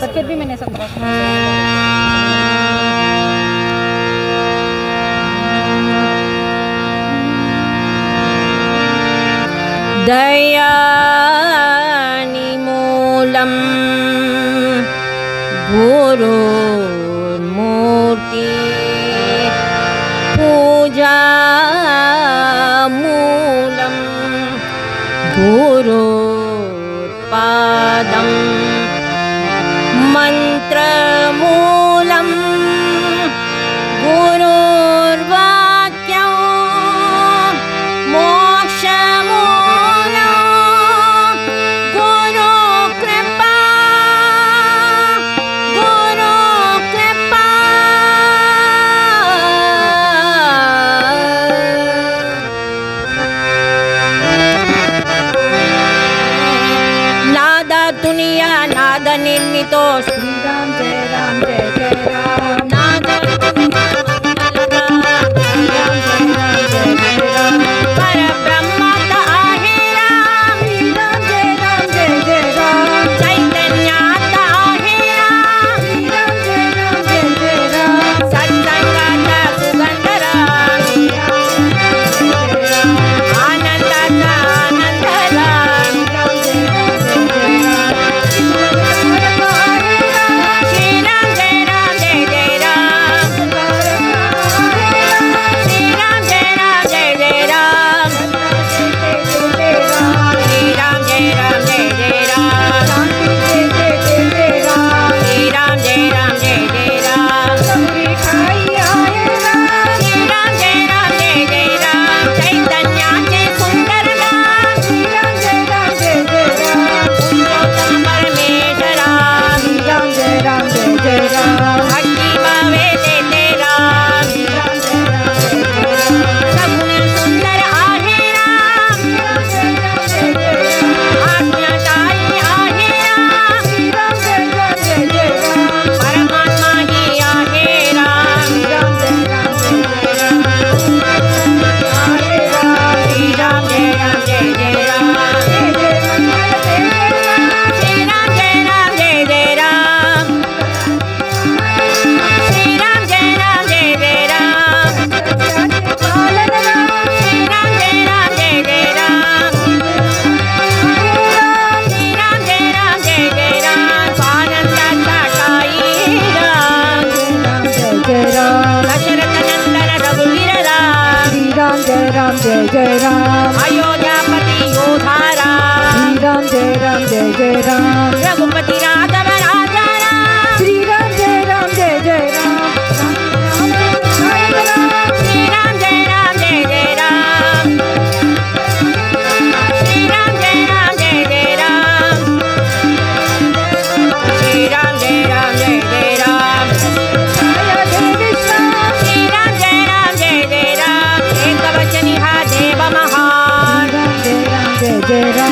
पर फिर भी मैंने संतरा दयानिमूलं गुरोन्मूर्ति पादम् दुनिया नाद निर्मितो। श्रीराम जय राम जय जय राम। अयोध्यापति योधारा राम जय राम जय जय राम। रघुपति